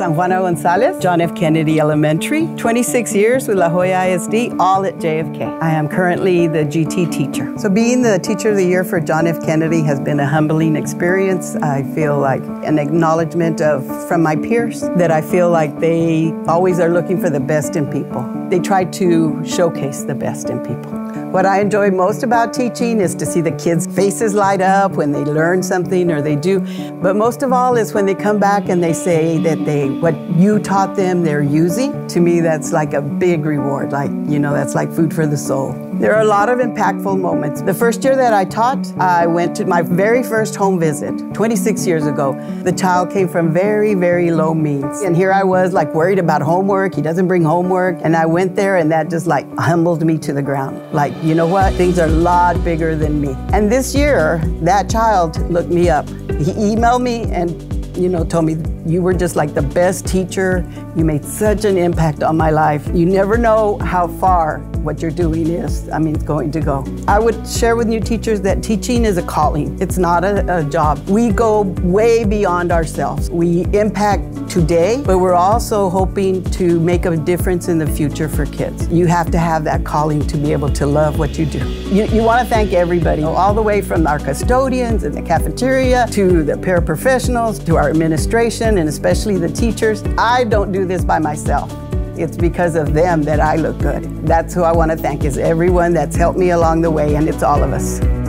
San Juana Gonzalez, John F. Kennedy Elementary, 26 years with La Joya ISD, all at JFK. I am currently the GT teacher. So being the teacher of the year for John F. Kennedy has been a humbling experience. I feel like an acknowledgement of from my peers that I feel like they always are looking for the best in people. They try to showcase the best in people. What I enjoy most about teaching is to see the kids' faces light up when they learn something or they do. But most of all is when they come back and they say that they what you taught them they're using. To me that's like a big reward. Like, you know, that's like food for the soul. There are a lot of impactful moments. The first year that I taught, I went to my very first home visit 26 years ago. The child came from very, very low means. And here I was like worried about homework. He doesn't bring homework. And I went there and that just like humbled me to the ground. Like, you know what? Things are a lot bigger than me. And this year, that child looked me up. He emailed me and you know, told me you were just like the best teacher. You made such an impact on my life. You never know how far what you're doing is, I mean, it's going to go. I would share with new teachers that teaching is a calling. It's not a, a job. We go way beyond ourselves. We impact today, but we're also hoping to make a difference in the future for kids. You have to have that calling to be able to love what you do. You, you want to thank everybody, all the way from our custodians in the cafeteria to the paraprofessionals to our administration and especially the teachers. I don't do this by myself. It's because of them that I look good. That's who I want to thank is everyone that's helped me along the way and it's all of us.